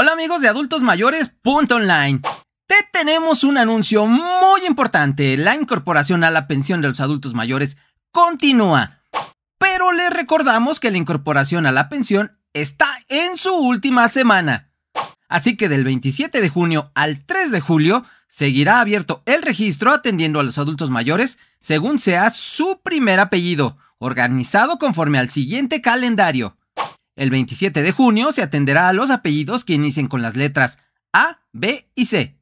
Hola amigos de Adultos Mayores. Online. Te tenemos un anuncio muy importante. La incorporación a la pensión de los adultos mayores continúa. Pero les recordamos que la incorporación a la pensión está en su última semana. Así que del 27 de junio al 3 de julio seguirá abierto el registro atendiendo a los adultos mayores según sea su primer apellido, organizado conforme al siguiente calendario. El 27 de junio se atenderá a los apellidos que inicien con las letras A, B y C.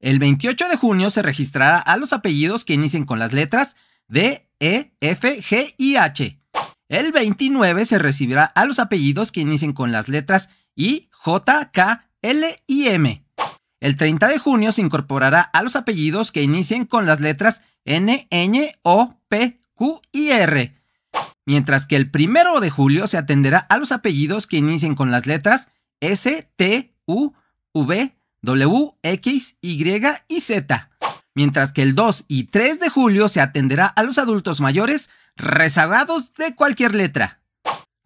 El 28 de junio se registrará a los apellidos que inicien con las letras D, E, F, G y H. El 29 se recibirá a los apellidos que inicien con las letras I, J, K, L y M. El 30 de junio se incorporará a los apellidos que inicien con las letras N, Ñ, O, P, Q y R mientras que el primero de julio se atenderá a los apellidos que inicien con las letras S, T, U, V, W, X, Y y Z, mientras que el 2 y 3 de julio se atenderá a los adultos mayores rezagados de cualquier letra.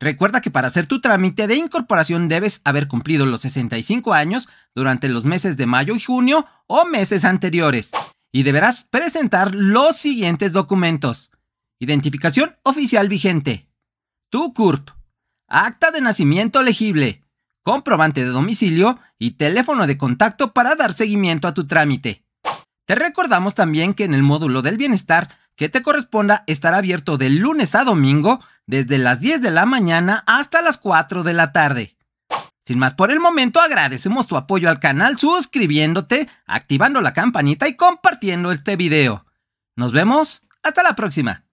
Recuerda que para hacer tu trámite de incorporación debes haber cumplido los 65 años durante los meses de mayo y junio o meses anteriores, y deberás presentar los siguientes documentos Identificación oficial vigente. Tu CURP. Acta de nacimiento legible. Comprobante de domicilio y teléfono de contacto para dar seguimiento a tu trámite. Te recordamos también que en el módulo del bienestar que te corresponda estará abierto de lunes a domingo desde las 10 de la mañana hasta las 4 de la tarde. Sin más por el momento, agradecemos tu apoyo al canal suscribiéndote, activando la campanita y compartiendo este video. Nos vemos hasta la próxima.